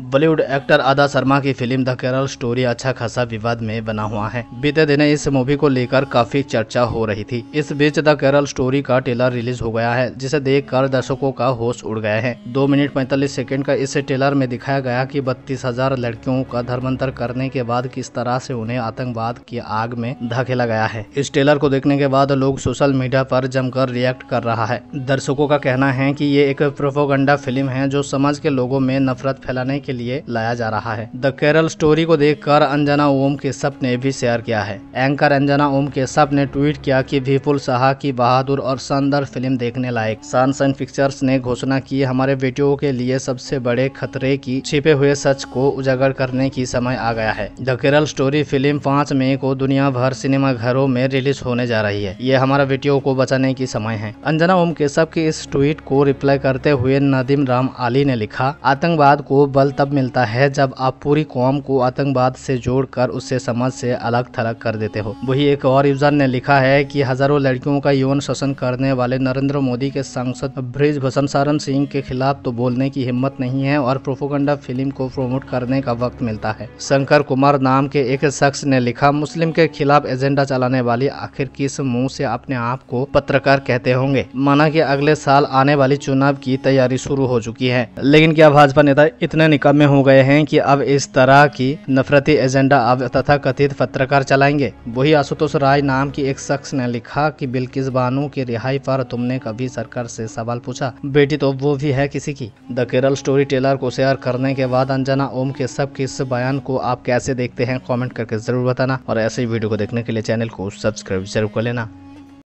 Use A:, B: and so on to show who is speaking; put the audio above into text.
A: Bollywood actor आदा शर्मा की film the Kerala story अच्छा खासा विवाद में बना हुआ है। बीते दिन इस मूवी को लेकर काफ़ी चर्चा हो रही थी। इस बीच द केरल स्टोरी का ट्रेलर रिलीज़ हो गया है, जिसे देखकर दर्शकों का होश उड़ गया है। दो मिनट पैंतालीस सेकंड का इस ट्रेलर में दिखाया गया कि बत्तीस हज़ार लड़कियों का धर्मांतर करने के बाद किस तरह से उन्हें आतंकवाद की आग में धकेला गया है। इस ट्रेलर को देखने के बाद लोग सोशल मीडिया पर जमकर रिएक्ट कर रहा है। दर्शकों का कहना है की ये एक प्रोपोगंडा फ़िल्म है, जो समाज के लोगों में नफरत फैलाने के लिए लाया जा रहा है। द केरल स्टोरी को देखकर अंजना ओम के सबने भी शेयर किया है। एंकर अंजना ओम के सबने ट्वीट किया कि विपुल शाह की बहादुर और शानदार फ़िल्म देखने लायक। सनसन पिक्चर्स ने घोषणा की, हमारे बेटियों के लिए सबसे बड़े खतरे की छिपे हुए सच को उजागर करने की समय आ गया है। द केरल स्टोरी फ़िल्म पाँच मई को दुनिया भर सिनेमा घरों में रिलीज़ होने जा रही है। ये हमारा बेटियों को बचाने की समय है। अंजना ओम के सब के इस ट्वीट को रिप्लाई करते हुए नदीम राम आली ने लिखा, आतंकवाद को बल तब मिलता है जब आप पूरी कौम को आतंकवाद से जोड़कर उससे समाज से अलग थलग कर देते हो। वही एक और यूज़र ने लिखा है कि हज़ारों लड़कियों का यौन शोषण करने वाले नरेंद्र मोदी के सांसद ब्रिज भूषण सिंह के खिलाफ तो बोलने की हिम्मत नहीं है और प्रोपोगंडा फ़िल्म को प्रमोट करने का वक्त मिलता है। शंकर कुमार नाम के एक शख्स ने लिखा, मुस्लिम के खिलाफ एजेंडा चलाने वाली आखिर किस मुँह से अपने आप को पत्रकार कहते होंगे? माना कि अगले साल आने वाली चुनाव की तैयारी शुरू हो चुकी है। लेकिन क्या भाजपा नेता इतने निकम्मे हो गए हैं कि अब इस तरह की नफरती एजेंडा अब तथा कथित पत्रकार चलाएँगे। वही आशुतोष राय नाम की एक शख्स ने लिखा कि बिल्किस बानू की रिहाई पर तुमने कभी सरकार से सवाल पूछा। बेटी तो वो भी है किसी की? द केरल स्टोरी टेलर को शेयर करने के बाद अंजना ओम के सब के इस बयान को आप कैसे देखते हैं, कॉमेंट करके ज़रूर बताना। और ऐसे ही वीडियो को देखने के लिए चैनल को सब्सक्राइब ज़रूर कर लेना।